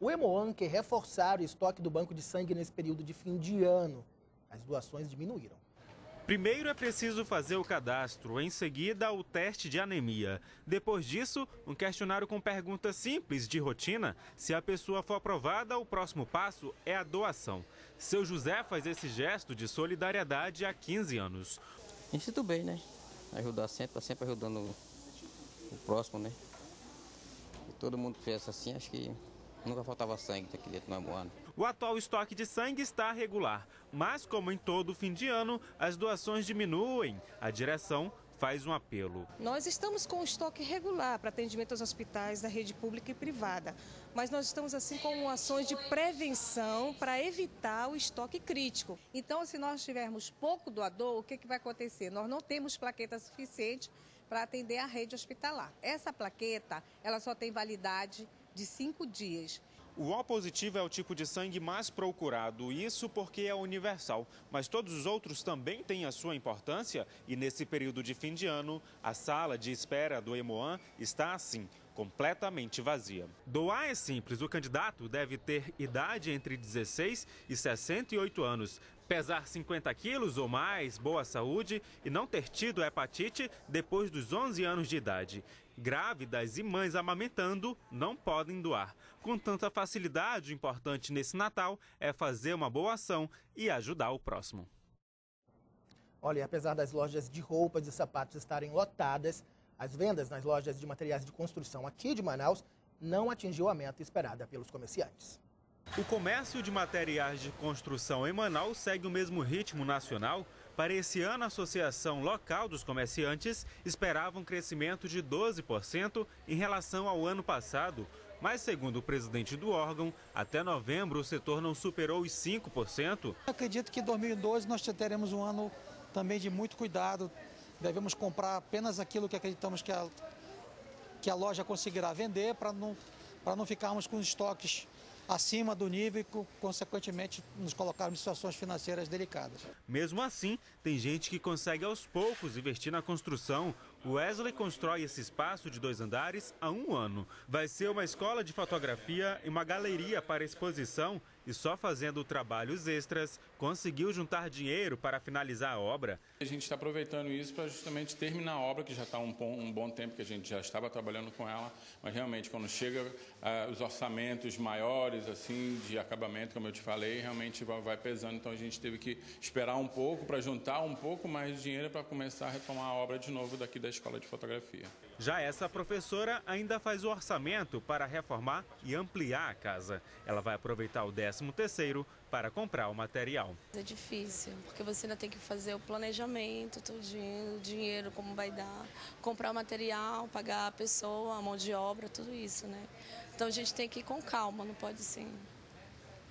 O Hemoan quer reforçar o estoque do banco de sangue nesse período de fim de ano. As doações diminuíram. Primeiro é preciso fazer o cadastro, em seguida o teste de anemia. Depois disso, um questionário com perguntas simples de rotina. Se a pessoa for aprovada, o próximo passo é a doação. Seu José faz esse gesto de solidariedade há 15 anos. Me sinto bem, né? Ajudar sempre, tá sempre ajudando o próximo, né? E todo mundo que fez assim, acho que Nunca faltava sangue aqui dentro do Amoano. O atual estoque de sangue está regular, mas como em todo fim de ano, as doações diminuem. A direção faz um apelo. Nós estamos com o estoque regular para atendimento aos hospitais da rede pública e privada, mas nós estamos assim com ações de prevenção para evitar o estoque crítico. Então, se nós tivermos pouco doador, o que, que vai acontecer? Nós não temos plaqueta suficiente para atender a rede hospitalar. Essa plaqueta, ela só tem validade de cinco dias. O O positivo é o tipo de sangue mais procurado, isso porque é universal. Mas todos os outros também têm a sua importância e nesse período de fim de ano, a sala de espera do Hemoan está assim, completamente vazia. Doar é simples, o candidato deve ter idade entre 16 e 68 anos, pesar 50 quilos ou mais, boa saúde e não ter tido hepatite depois dos 11 anos de idade. Grávidas e mães amamentando não podem doar. Com tanta facilidade, o importante nesse Natal é fazer uma boa ação e ajudar o próximo. Olha, apesar das lojas de roupas e sapatos estarem lotadas, as vendas nas lojas de materiais de construção aqui de Manaus não atingiu a meta esperada pelos comerciantes. O comércio de materiais de construção em Manaus segue o mesmo ritmo nacional. Para esse ano, a Associação Local dos Comerciantes esperava um crescimento de 12% em relação ao ano passado. Mas, segundo o presidente do órgão, até novembro o setor não superou os 5%. acredito que em 2012 nós teremos um ano também de muito cuidado. Devemos comprar apenas aquilo que acreditamos que a, que a loja conseguirá vender para não, não ficarmos com estoques acima do nível e, consequentemente, nos colocarmos em situações financeiras delicadas. Mesmo assim, tem gente que consegue aos poucos investir na construção. Wesley constrói esse espaço de dois andares há um ano. Vai ser uma escola de fotografia e uma galeria para exposição e só fazendo trabalhos extras conseguiu juntar dinheiro para finalizar a obra. A gente está aproveitando isso para justamente terminar a obra, que já está um, um, bom tempo que a gente já estava trabalhando com ela, mas realmente quando chega uh, os orçamentos maiores, assim, de acabamento, como eu te falei, realmente vai, vai pesando, então a gente teve que esperar um pouco para juntar um pouco mais de dinheiro para começar a retomar a obra de novo daqui da Escola de Fotografia. Já essa professora ainda faz o orçamento para reformar e ampliar a casa. Ela vai aproveitar o 13 décimo terceiro para comprar o material. É difícil, porque você ainda tem que fazer o planejamento, tudinho, o dinheiro, como vai dar, comprar o material, pagar a pessoa, a mão de obra, tudo isso, né? Então a gente tem que ir com calma, não pode sim.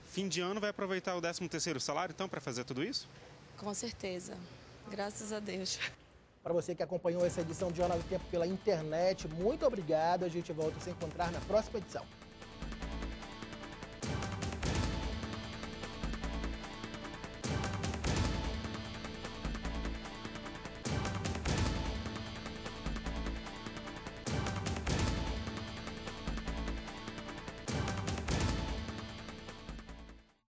Fim de ano vai aproveitar o 13 terceiro salário, então, para fazer tudo isso? Com certeza, graças a Deus. Para você que acompanhou essa edição de Jornal do Tempo pela internet, muito obrigado. A gente volta a se encontrar na próxima edição.